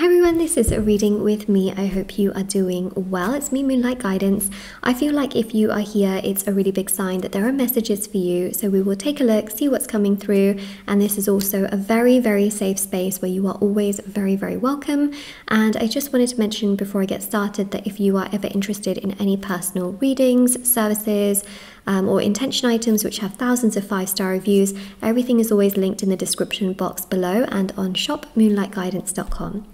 Hi everyone, this is a reading with me. I hope you are doing well. It's me, Moonlight Guidance. I feel like if you are here, it's a really big sign that there are messages for you. So we will take a look, see what's coming through. And this is also a very, very safe space where you are always very, very welcome. And I just wanted to mention before I get started that if you are ever interested in any personal readings, services, um, or intention items which have thousands of five star reviews, everything is always linked in the description box below and on shopmoonlightguidance.com.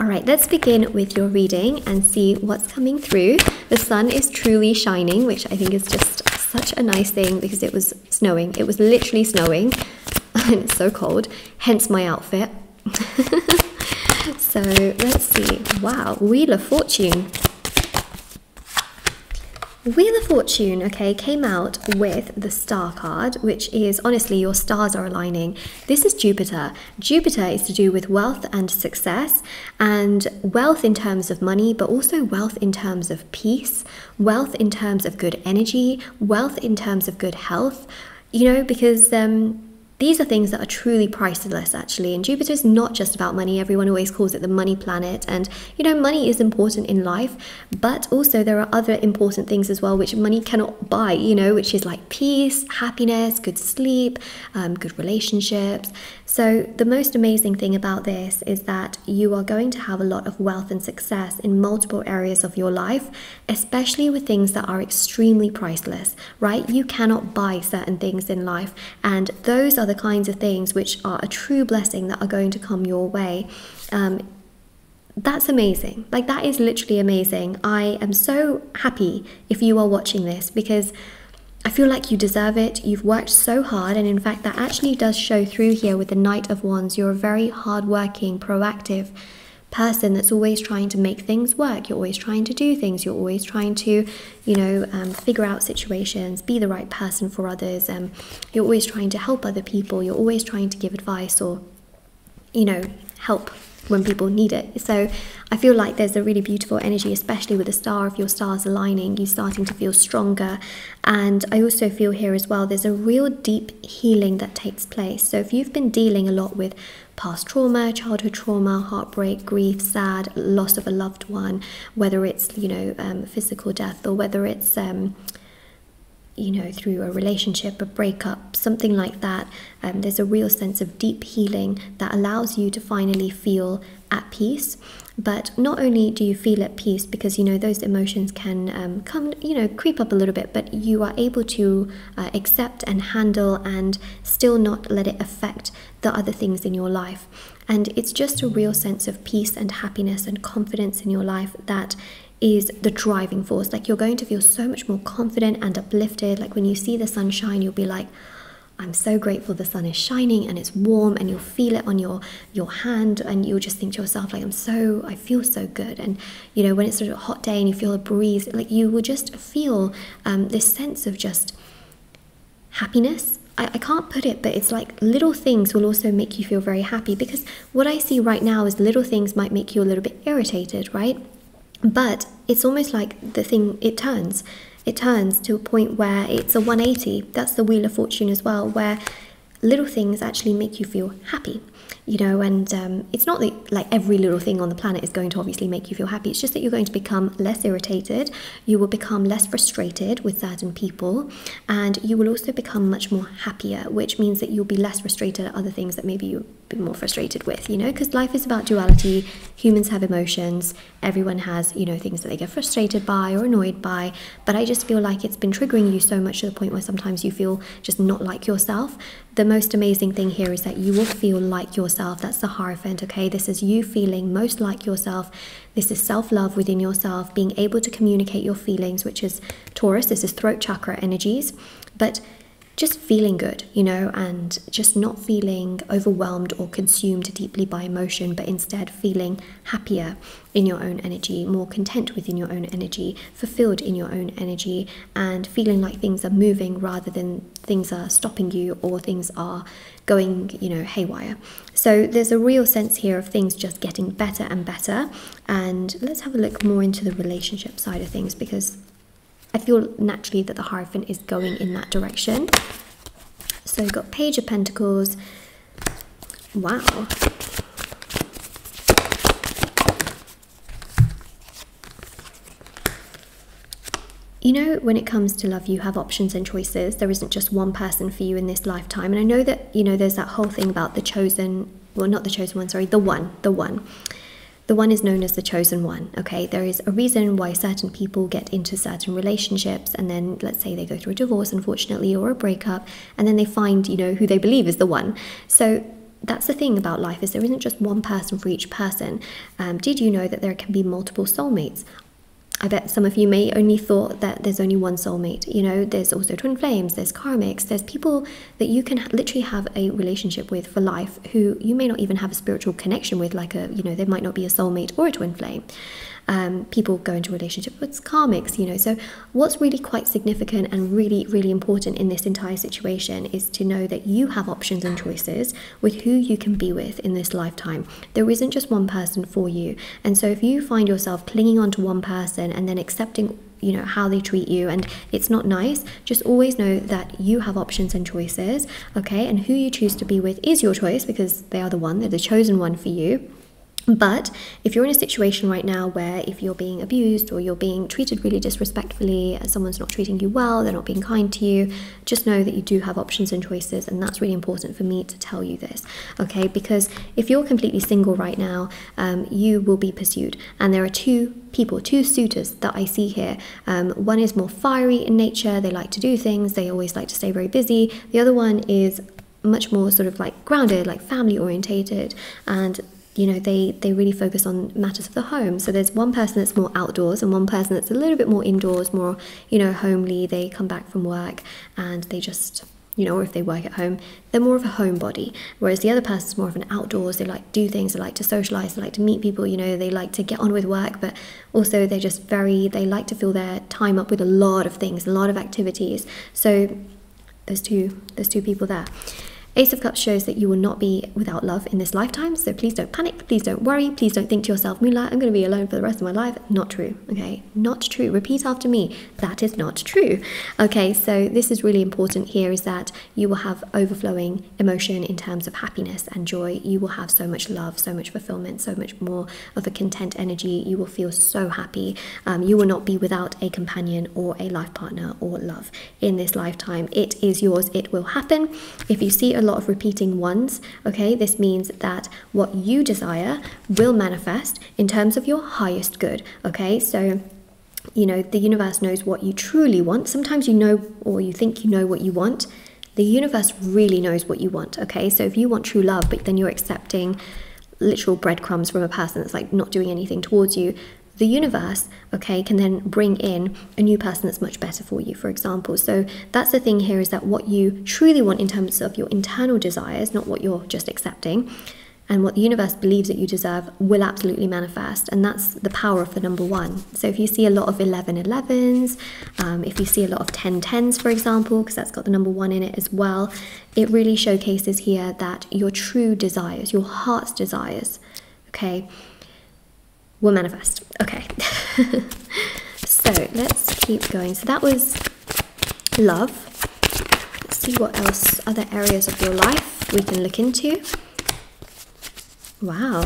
All right, let's begin with your reading and see what's coming through. The sun is truly shining, which I think is just such a nice thing because it was snowing. It was literally snowing and it's so cold, hence my outfit. so let's see. Wow, Wheel of Fortune. Wheel of Fortune, okay, came out with the star card, which is honestly your stars are aligning. This is Jupiter. Jupiter is to do with wealth and success, and wealth in terms of money, but also wealth in terms of peace, wealth in terms of good energy, wealth in terms of good health. You know, because um, these are things that are truly priceless, actually. And Jupiter is not just about money. Everyone always calls it the money planet. And, you know, money is important in life, but also there are other important things as well which money cannot buy, you know, which is like peace, happiness, good sleep, um, good relationships. So, the most amazing thing about this is that you are going to have a lot of wealth and success in multiple areas of your life, especially with things that are extremely priceless, right? You cannot buy certain things in life, and those are the kinds of things which are a true blessing that are going to come your way. Um, that's amazing. Like, that is literally amazing. I am so happy if you are watching this because I feel like you deserve it. You've worked so hard, and in fact, that actually does show through here with the Knight of Wands. You're a very hardworking, proactive person that's always trying to make things work. You're always trying to do things. You're always trying to, you know, um, figure out situations, be the right person for others. Um, you're always trying to help other people. You're always trying to give advice or, you know, help when people need it. So I feel like there's a really beautiful energy, especially with the star of your stars aligning, you starting to feel stronger. And I also feel here as well, there's a real deep healing that takes place. So if you've been dealing a lot with past trauma, childhood trauma, heartbreak, grief, sad, loss of a loved one, whether it's, you know, um, physical death or whether it's, um, you know, through a relationship, a breakup, something like that, um, there's a real sense of deep healing that allows you to finally feel at peace. But not only do you feel at peace because you know those emotions can um, come, you know, creep up a little bit, but you are able to uh, accept and handle and still not let it affect the other things in your life. And it's just a real sense of peace and happiness and confidence in your life that is the driving force. Like you're going to feel so much more confident and uplifted. Like when you see the sunshine, you'll be like, I'm so grateful the sun is shining and it's warm and you'll feel it on your your hand and you'll just think to yourself like I'm so I feel so good and you know when it's sort of a hot day and you feel a breeze like you will just feel um, this sense of just happiness I, I can't put it but it's like little things will also make you feel very happy because what I see right now is little things might make you a little bit irritated right but it's almost like the thing it turns. It turns to a point where it's a 180. That's the Wheel of Fortune as well, where little things actually make you feel happy you know and um, it's not that like every little thing on the planet is going to obviously make you feel happy. It's just that you're going to become less irritated you will become less frustrated with certain people and you will also become much more happier which means that you'll be less frustrated at other things that maybe you be more frustrated with you know because life is about duality. Humans have emotions. Everyone has you know things that they get frustrated by or annoyed by. But i just feel like it's been triggering you so much to the point where sometimes you feel just not like yourself. The most amazing thing here is that you will feel like yourself that's the hierophant okay? This is you feeling most like yourself. This is self-love within yourself being able to communicate your feelings which is taurus this is throat chakra energies. But just feeling good, you know, and just not feeling overwhelmed or consumed deeply by emotion, but instead feeling happier in your own energy, more content within your own energy, fulfilled in your own energy, and feeling like things are moving rather than things are stopping you or things are going, you know, haywire. So there's a real sense here of things just getting better and better. And let's have a look more into the relationship side of things because I feel naturally that the Hierophant is going in that direction. So we've got Page of Pentacles. Wow. You know, when it comes to love, you have options and choices. There isn't just one person for you in this lifetime. And I know that, you know, there's that whole thing about the chosen, well, not the chosen one, sorry, the one, the one. The one is known as the chosen one, okay? There is a reason why certain people get into certain relationships and then, let's say, they go through a divorce, unfortunately, or a breakup, and then they find, you know, who they believe is the one. So that's the thing about life is there isn't just one person for each person. Um, did you know that there can be multiple soulmates? I bet some of you may only thought that there's only one soulmate. You know, there's also twin flames, there's karmics, there's people that you can literally have a relationship with for life who you may not even have a spiritual connection with, like a, you know, they might not be a soulmate or a twin flame um, people go into a relationship with karmics, you know. So, what's really quite significant and really, really important in this entire situation is to know that you have options and choices with who you can be with in this lifetime. There isn't just one person for you. And so, if you find yourself clinging on to one person and then accepting you know how they treat you and it's not nice just always know that you have options and choices okay and who you choose to be with is your choice because they are the one they're the chosen one for you but if you're in a situation right now where if you're being abused or you're being treated really disrespectfully, someone's not treating you well, they're not being kind to you, just know that you do have options and choices, and that's really important for me to tell you this, okay? Because if you're completely single right now, um, you will be pursued, and there are two people, two suitors that I see here. Um, one is more fiery in nature, they like to do things, they always like to stay very busy. The other one is much more sort of like grounded, like family orientated, and you know they they really focus on matters of the home. So there's one person that's more outdoors and one person that's a little bit more indoors more you know homely. They come back from work and they just you know or if they work at home they're more of a homebody. Whereas the other person's more of an outdoors. They like to do things. They like to socialize. They like to meet people. You know they like to get on with work but also they're just very they like to fill their time up with a lot of things a lot of activities. So there's two there's two people there Ace of Cups shows that you will not be without love in this lifetime, so please don't panic, please don't worry, please don't think to yourself, Moonlight, I'm going to be alone for the rest of my life. Not true, okay? Not true. Repeat after me. That is not true. Okay, so this is really important here is that you will have overflowing emotion in terms of happiness and joy. You will have so much love, so much fulfillment, so much more of a content energy. You will feel so happy. Um, you will not be without a companion or a life partner or love in this lifetime. It is yours, it will happen. If you see a lot of repeating ones, okay, this means that what you desire will manifest in terms of your highest good, okay? So you know, the universe knows what you truly want. Sometimes you know or you think you know what you want. The universe really knows what you want, okay? So if you want true love, but then you're accepting literal breadcrumbs from a person that's like not doing anything towards you, the universe, okay, can then bring in a new person that's much better for you, for example. So that's the thing here is that what you truly want in terms of your internal desires, not what you're just accepting, and what the universe believes that you deserve will absolutely manifest. And that's the power of the number one. So if you see a lot of 11 11s, um, if you see a lot of 10 10s, for example, because that's got the number one in it as well, it really showcases here that your true desires, your heart's desires, okay, will manifest. Okay. so let's keep going. So that was love. Let's see what else, other areas of your life we can look into. Wow.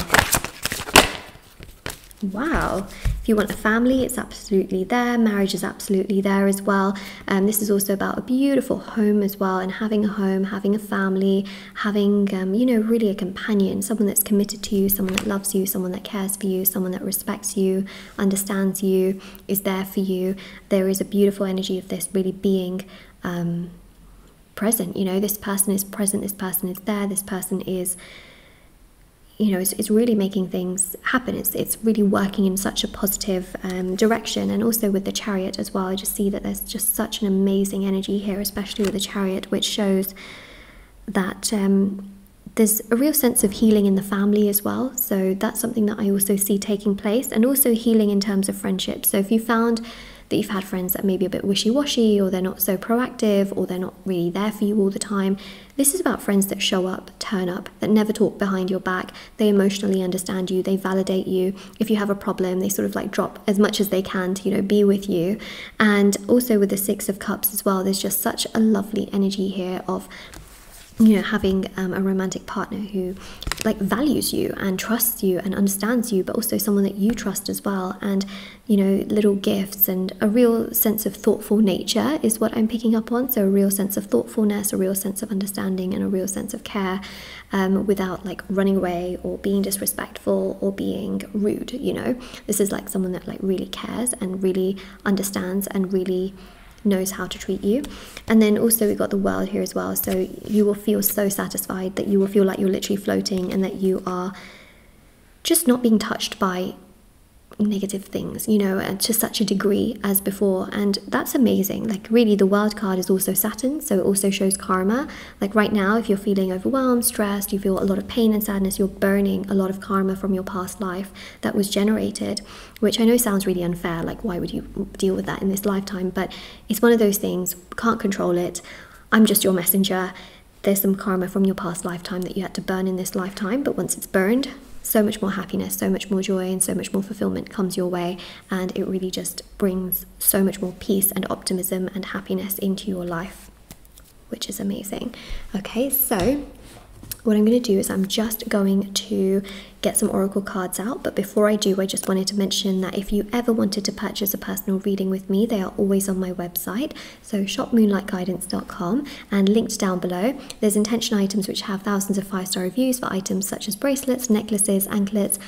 Wow. If you want a family, it's absolutely there. Marriage is absolutely there as well. Um, this is also about a beautiful home as well, and having a home, having a family, having, um, you know, really a companion, someone that's committed to you, someone that loves you, someone that cares for you, someone that respects you, understands you, is there for you. There is a beautiful energy of this really being. Um, present you know this person is present this person is there this person is you know, it's, it's really making things happen. It's, it's really working in such a positive um, direction. And also with the chariot as well, I just see that there's just such an amazing energy here, especially with the chariot, which shows that um, there's a real sense of healing in the family as well. So that's something that I also see taking place, and also healing in terms of friendship. So if you found that you've had friends that may be a bit wishy washy, or they're not so proactive, or they're not really there for you all the time. This is about friends that show up, turn up, that never talk behind your back. They emotionally understand you, they validate you. If you have a problem, they sort of like drop as much as they can to, you know, be with you. And also with the Six of Cups as well, there's just such a lovely energy here of you know having um, a romantic partner who like values you and trusts you and understands you but also someone that you trust as well. And you know little gifts and a real sense of thoughtful nature is what i'm picking up on. So a real sense of thoughtfulness a real sense of understanding and a real sense of care um, without like running away or being disrespectful or being rude you know? This is like someone that like really cares and really understands and really knows how to treat you. And then also we got the world here as well. So you will feel so satisfied that you will feel like you're literally floating and that you are just not being touched by negative things, you know, uh, to such a degree as before. And that's amazing. Like, really, the wild card is also Saturn, so it also shows karma. Like, right now, if you're feeling overwhelmed, stressed, you feel a lot of pain and sadness, you're burning a lot of karma from your past life that was generated, which I know sounds really unfair. Like, why would you deal with that in this lifetime? But it's one of those things, can't control it. I'm just your messenger. There's some karma from your past lifetime that you had to burn in this lifetime, but once it's burned, so much more happiness, so much more joy, and so much more fulfillment comes your way. And it really just brings so much more peace and optimism and happiness into your life, which is amazing. Okay, so what I'm going to do is I'm just going to get some oracle cards out. But before I do, I just wanted to mention that if you ever wanted to purchase a personal reading with me, they are always on my website. So shopmoonlightguidance.com and linked down below. There's intention items which have thousands of five-star reviews for items such as bracelets, necklaces, anklets,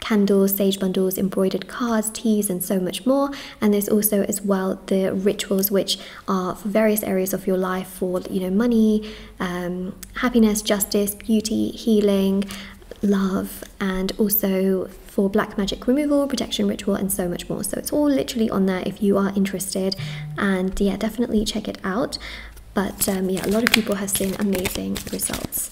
candles, sage bundles, embroidered cards, teas, and so much more. And there's also as well the rituals, which are for various areas of your life for you know money, um, happiness, justice, beauty, healing, love, and also for black magic removal, protection ritual, and so much more. So it's all literally on there if you are interested. And yeah, definitely check it out. But um, yeah, a lot of people have seen amazing results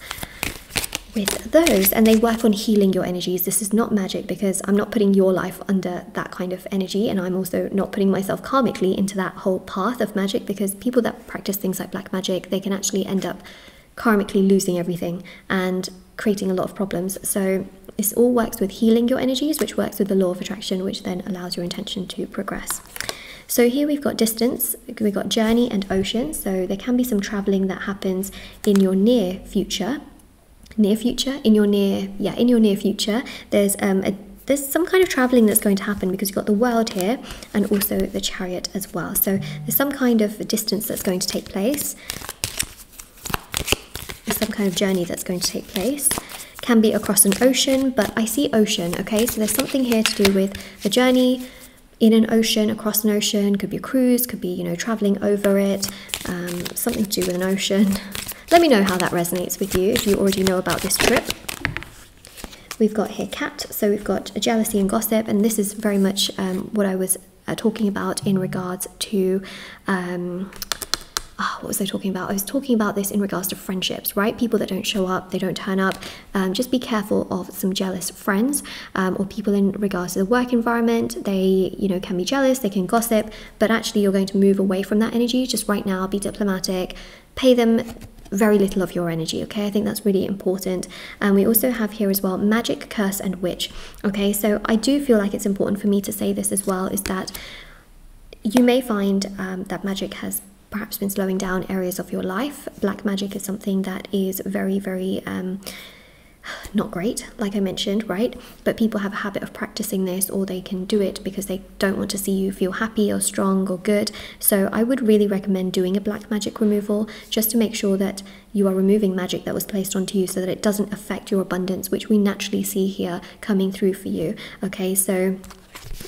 with those and they work on healing your energies. This is not magic because i'm not putting your life under that kind of energy and i'm also not putting myself karmically into that whole path of magic because people that practice things like black magic they can actually end up karmically losing everything and creating a lot of problems. So this all works with healing your energies which works with the law of attraction which then allows your intention to progress. So here we've got distance, we've got journey and ocean. So there can be some traveling that happens in your near future near future, in your near, yeah, in your near future, there's um, a there's some kind of traveling that's going to happen because you've got the world here and also the chariot as well. So there's some kind of distance that's going to take place. There's some kind of journey that's going to take place. Can be across an ocean, but I see ocean, okay? So there's something here to do with a journey in an ocean, across an ocean, could be a cruise, could be, you know, traveling over it, um, something to do with an ocean. Let me know how that resonates with you if you already know about this trip. We've got here cat, so we've got jealousy and gossip, and this is very much um, what I was uh, talking about in regards to. Um, oh, what was I talking about? I was talking about this in regards to friendships, right? People that don't show up, they don't turn up. Um, just be careful of some jealous friends um, or people in regards to the work environment. They, you know, can be jealous, they can gossip, but actually you're going to move away from that energy. Just right now, be diplomatic, pay them very little of your energy okay? I think that's really important. And we also have here as well magic curse and witch okay? So i do feel like it's important for me to say this as well is that you may find um, that magic has perhaps been slowing down areas of your life. Black magic is something that is very very um, not great, like I mentioned, right? But people have a habit of practicing this or they can do it because they don't want to see you feel happy or strong or good. So I would really recommend doing a black magic removal just to make sure that you are removing magic that was placed onto you so that it doesn't affect your abundance, which we naturally see here coming through for you. Okay, so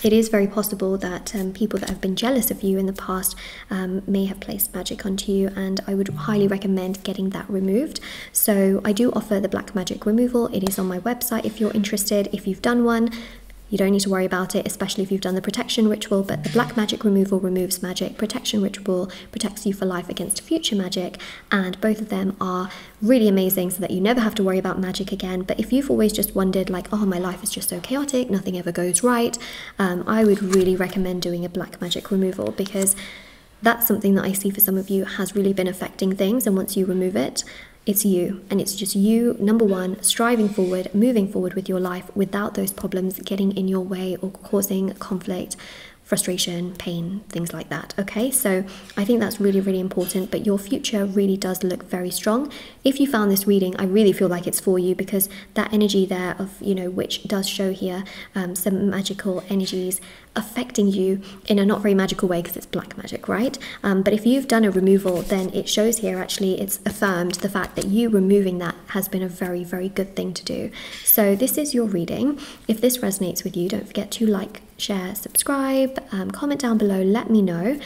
it is very possible that um, people that have been jealous of you in the past um, may have placed magic onto you, and I would highly recommend getting that removed. So, I do offer the black magic removal. It is on my website if you're interested. If you've done one, you don't need to worry about it, especially if you've done the protection ritual. But the black magic removal removes magic, protection ritual protects you for life against future magic, and both of them are really amazing so that you never have to worry about magic again. But if you've always just wondered, like, oh, my life is just so chaotic, nothing ever goes right, um, I would really recommend doing a black magic removal because that's something that I see for some of you has really been affecting things. And once you remove it, it's you, and it's just you, number one, striving forward, moving forward with your life without those problems getting in your way or causing conflict frustration, pain, things like that. Okay, so I think that's really, really important. But your future really does look very strong. If you found this reading, I really feel like it's for you because that energy there of, you know, which does show here um, some magical energies affecting you in a not very magical way because it's black magic, right? Um, but if you've done a removal, then it shows here actually it's affirmed the fact that you removing that has been a very, very good thing to do. So this is your reading. If this resonates with you, don't forget to like, share, subscribe, um, comment down below, let me know.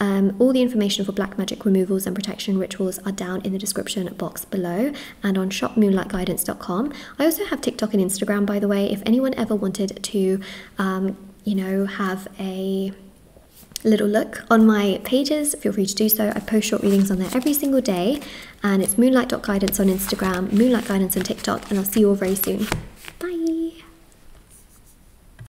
Um, all the information for black magic removals and protection rituals are down in the description box below and on shopmoonlightguidance.com. I also have TikTok and Instagram, by the way. If anyone ever wanted to, um, you know, have a little look on my pages, feel free to do so. I post short readings on there every single day, and it's moonlight.guidance on Instagram, moonlight guidance on TikTok, and I'll see you all very soon.